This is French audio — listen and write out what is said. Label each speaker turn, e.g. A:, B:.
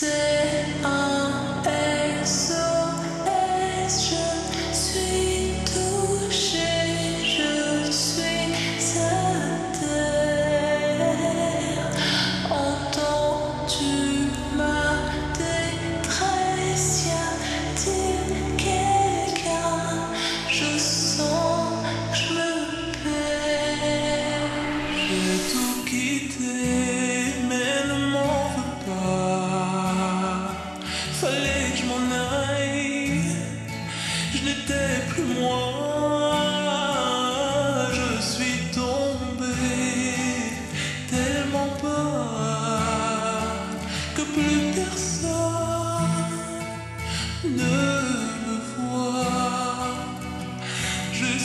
A: say Fallait que je m'en aille, je n'étais plus moi. Je suis tombé tellement bas que plus personne ne me voit. J'ai